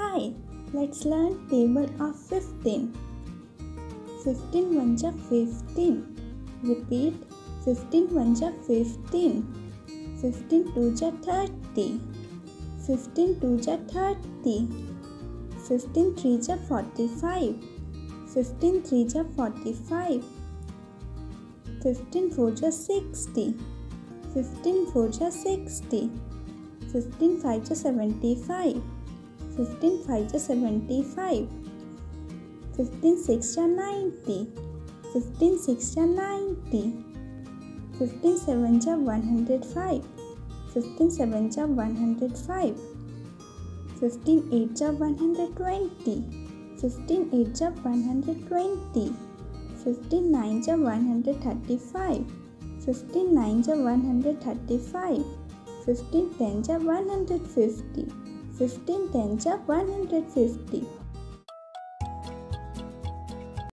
Hi, let's learn table of 15. 15 ones are 15. Repeat 15 ones are 15. 15 twos are 30. 15 twos are 30. 15 threes are 45. 15 threes are 45. 15 fours are 60. 15 fours are 60. 15 fives are 75. 15 5 are 75. 15 6 are 90. 15 6 are 90. 15 7 are 105. 15 7 are 105. 15 8 are 120. 15 8 are 120. 15 9 are 135. 15 9 are 135. 15 10 are 150. 15 tens are 150.